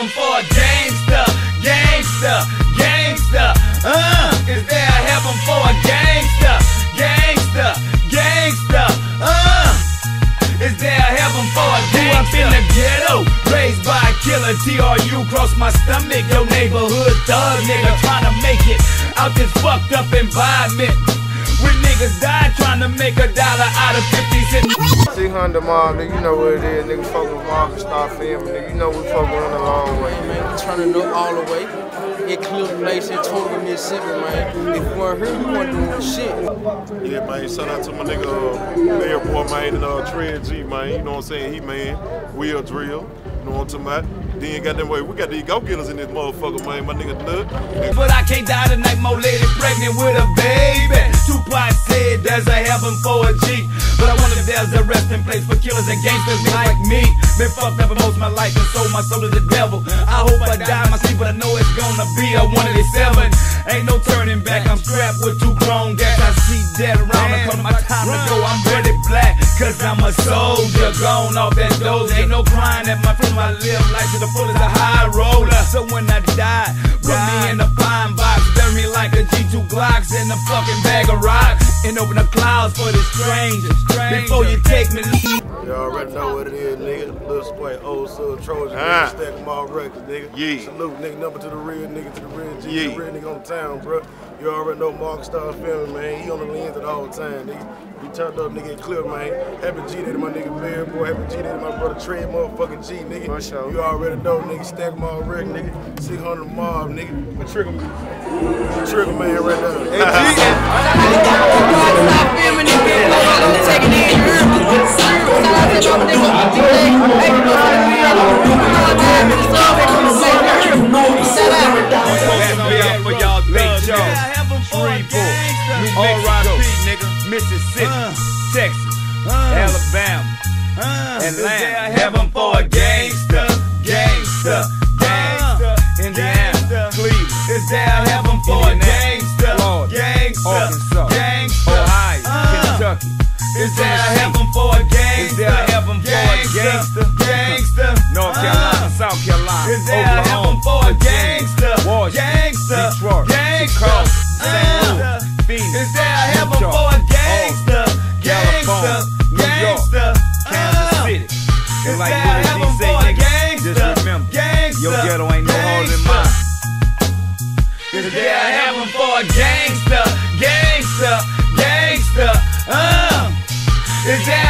heaven for a gangster, gangster, gangster? Uh, is there a heaven for a gangster, gangster, gangster? Uh, is there a heaven for a gangster? Grew up in the ghetto, raised by a killer. TRU cross my stomach, your neighborhood thug nigga trying to make it out this fucked up environment. When niggas die trying to make a dollar out of 50 cents. See Honda Mob, nigga, you know what it is, nigga. Fuck with Marcus, Starks filming, nigga. You know we fuck with him a long way. man. We turning up all the way. It Clifton Mason, Total Mississippi, man. If we weren't here, we weren't doing shit. Yeah, man. Shout out to my nigga, uh, Mayor Boy, man, and uh, Tread G, man. You know what I'm saying? He, man. Will Drill. You know what I'm talking about? Then got them way. We got these go-getters in this motherfucker, man. My nigga Nut. But I can't die tonight, more lady pregnant with a baby. Tupac said there's a heaven for a G. But I wonder if there's a resting place for killers and gangsters like me. Been fucked up most of my life sold my soul to the devil. I hope I die in my sleep, but I know it's gonna be a one of these seven. Ain't no turning back, I'm strapped with two grown gas. I see dead around the corner, my time to go. I'm ready black, cause I'm a soldier. Gone off that doze, ain't no crying at my front. I live life to the fullest, a high roller. So when I die, put me in a fine box, bury me like a G2 Glocks in a fucking bag of rocks. And open the clouds for the strangers. Before you take me, leave. You already know what it is, nigga. Little Square, old soul Trojan, Ah. nigga. Stack them all records, nigga. Yeah. Salute, nigga. Number to the real nigga, to the real G, Yeah. the real nigga on town, bro. You already know Mark Star filming, man. He on the lens at all time, nigga. We turned up, nigga, clear, man. Happy G Day to my nigga Bear, boy. Happy G Day to my brother Trey, motherfucking G, nigga. For sure. You already know, nigga. Stack them all records, nigga. 600 mob, nigga. The trigger, the trigger man right there. That's Shreveport, New Mexico, Mississippi, Texas, Alabama, Atlanta. Heaven for a gangster, gangster, gangster. Indiana, Cleveland. Is there a heaven for a gangster, gangster, Arkansas, gangster? Ohio, Uh. Kentucky. Is there a heaven for a gangster? Is there heaven for a gangster? Gangster. North Uh. Carolina, South Carolina, Is there heaven for a gangster? Washington, Gangster. Detroit, Gangster. Kansas Uh. City. And like Willie D say, nigga, gangster? just remember, Gangster. your ghetto ain't no harder than mine. There a heaven for a gangster? Gangster. Gangster. Uh. Is a